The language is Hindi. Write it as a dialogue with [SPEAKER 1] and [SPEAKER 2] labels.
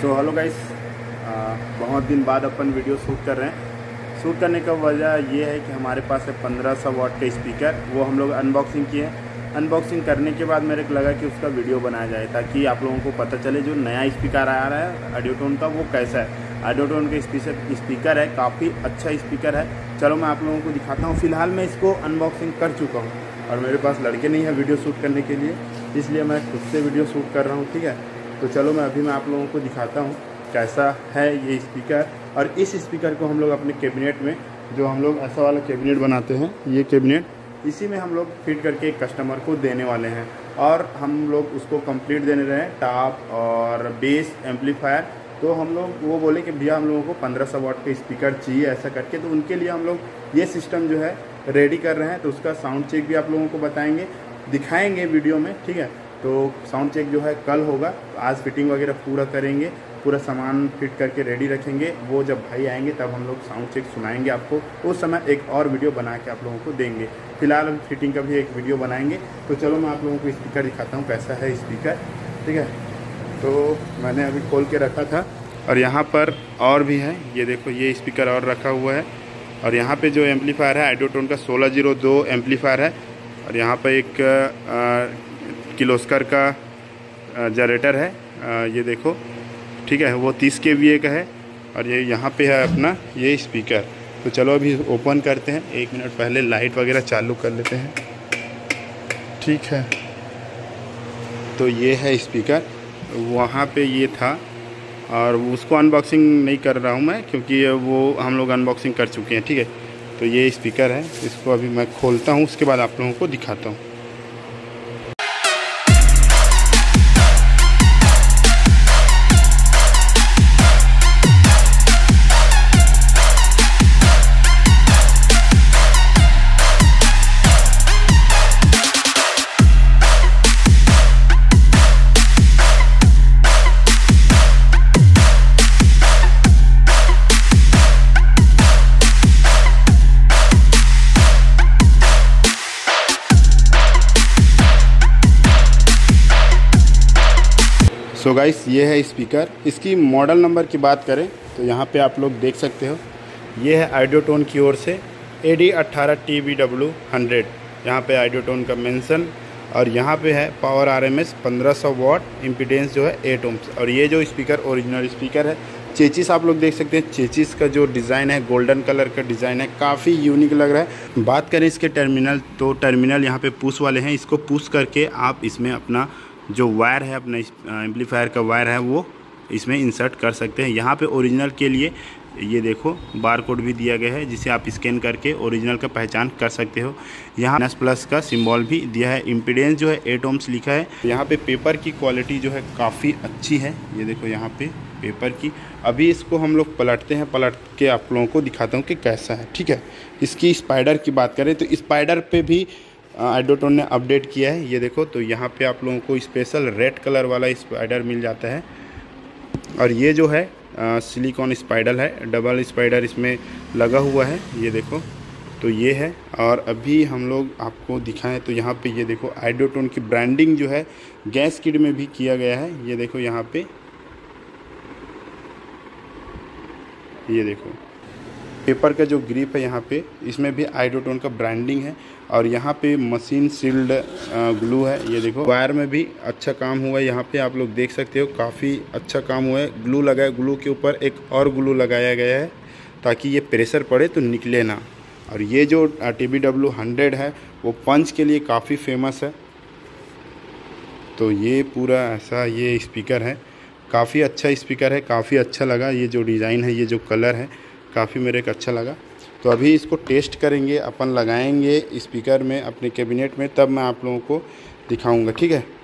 [SPEAKER 1] सो हेलो गाइस बहुत दिन बाद अपन वीडियो शूट कर रहे हैं। शूट करने का वजह ये है कि हमारे पास है पंद्रह सौ वाट का स्पीकर वो हम लोग अनबॉक्सिंग किए हैं। अनबॉक्सिंग करने के बाद मेरे को लगा कि उसका वीडियो बनाया जाए ताकि आप लोगों को पता चले जो नया स्पीकर आ रहा है ऑडियोटोन का वो कैसा है। ऑडियोटोन का स्पीकर है, काफ़ी अच्छा स्पीकर है। चलो मैं आप लोगों को दिखाता हूँ। फ़िलहाल मैं इसको अनबॉक्सिंग कर चुका हूँ। और मेरे पास लड़के नहीं है वीडियो शूट करने के लिए, इसलिए मैं खुद से वीडियो शूट कर रहा हूँ, ठीक है? तो चलो मैं अभी मैं आप लोगों को दिखाता हूँ कैसा है ये स्पीकर और इस स्पीकर को हम लोग अपने कैबिनेट में, जो हम लोग ऐसा वाला कैबिनेट बनाते हैं, ये कैबिनेट, इसी में हम लोग फिट करके कस्टमर को देने वाले हैं। और हम लोग उसको कंप्लीट देने रहे हैं, टॉप और बेस एम्पलीफायर। तो हम लोग, वो बोले कि भैया हम लोगों को 1500 वाट का स्पीकर चाहिए ऐसा करके तो उनके लिए हम लोग ये सिस्टम जो है रेडी कर रहे हैं। तो उसका साउंड चेक भी आप लोगों को बताएँगे, दिखाएँगे वीडियो में, ठीक है? तो साउंड चेक जो है कल होगा। आज फिटिंग वगैरह पूरा करेंगे, पूरा सामान फिट करके रेडी रखेंगे। वो जब भाई आएँगे, तब हम लोग साउंड चेक सुनाएँगे आपको। उस समय एक और वीडियो बना के आप लोगों को देंगे। फ़िलहाल हम फिटिंग का भी एक वीडियो बनाएँगे। तो चलो मैं आप लोगों को स्पीकर दिखाता हूँ, कैसा है स्पीकर ठीक है? तो मैंने अभी खोल के रखा था। और यहाँ पर और भी है। ये देखो, ये स्पीकर और रखा हुआ है। और यहाँ पे जो एम्पलीफायर है आइडोटोन का सोलह ज़ीरो दो है। और यहाँ पर एक किलोस्कर का जनरेटर है। ये देखो, ठीक है, वो तीस के वी का है और ये यहाँ पे है अपना, ये स्पीकर। तो चलो अभी ओपन करते हैं। एक मिनट पहले लाइट वगैरह चालू कर लेते हैं। ठीक है। तो ये है स्पीकर। वहाँ पे ये था और उसको अनबॉक्सिंग नहीं कर रहा हूँ मैं, क्योंकि वो हम लोग अनबॉक्सिंग कर चुके हैं, ठीक है। तो ये स्पीकर है, इसको अभी मैं खोलता हूँ, उसके बाद आप लोगों को दिखाता हूँ। सो गाइस ये है स्पीकर इसकी मॉडल नंबर की बात करें तो यहाँ पे आप लोग देख सकते हो। ये है आइडियोटोन की ओर से ए डी अट्ठारह टी बी डब्ल्यू हंड्रेड यहाँ पर आइडियोटोन का मेंशन और यहाँ पे है पावर आर एम एस पंद्रह सौ वॉट इम्पीडेंस जो है एट ओम्स और ये जो स्पीकर ओरिजिनल स्पीकर है चेचिस आप लोग देख सकते हैं। चेचिस का जो डिज़ाइन है गोल्डन कलर का डिज़ाइन है, काफ़ी यूनिक लग रहा है। बात करें इसके टर्मिनल तो टर्मिनल यहाँ पे पुश वाले हैं। इसको पुश करके आप इसमें अपना जो वायर है, अपने एम्पलीफायर का वायर है, वो इसमें इंसर्ट कर सकते हैं। यहाँ पे ओरिजिनल के लिए ये देखो बार कोड भी दिया गया है, जिसे आप स्कैन करके ओरिजिनल का पहचान कर सकते हो। यहाँ एस प्लस का सिंबल भी दिया है। इम्पीडेंस जो है एट ओम्स लिखा है। यहाँ पे पेपर की क्वालिटी जो है, काफ़ी अच्छी है। ये देखो, यहाँ पे पेपर की। अभी इसको हम लोग पलटते हैं, पलट के आप लोगों को दिखाता हूँ कि कैसा है। ठीक है? इसकी स्पाइडर की बात करें तो स्पाइडर पे भी आइडोटोन ने अपडेट किया है। ये देखो तो यहाँ पे आप लोगों को स्पेशल रेड कलर वाला स्पाइडर मिल जाता है। और ये जो है सिलिकॉन स्पाइडर है डबल स्पाइडर इसमें लगा हुआ है। ये देखो तो ये है। और अभी हम लोग आपको दिखाएँ तो यहाँ पे ये देखो आइडोटोन की ब्रांडिंग जो है गैस किड में भी किया गया है। ये देखो, यहाँ पे। ये देखो पेपर का जो ग्रिप है यहाँ पे, इसमें भी आइडोटोन का ब्रांडिंग है और यहाँ पे मशीन सील्ड ग्लू है। ये देखो वायर में भी अच्छा काम हुआ है। यहाँ पे आप लोग देख सकते हो, काफ़ी अच्छा काम हुआ है। ग्लू लगा है ग्लू के ऊपर एक और ग्लू लगाया गया है ताकि ये प्रेशर पड़े तो निकले ना। और ये जो टी बी डब्ल्यू हंड्रेड है, वो पंच के लिए काफ़ी फ़ेमस है। तो ये पूरा ऐसा ये स्पीकर है। काफ़ी अच्छा स्पीकर है, काफ़ी अच्छा लगा। ये जो डिज़ाइन है, ये जो कलर है काफ़ी मेरे को अच्छा लगा। तो अभी इसको टेस्ट करेंगे, अपन लगाएँगे स्पीकर में, अपने कैबिनेट में, तब मैं आप लोगों को दिखाऊँगा, ठीक है?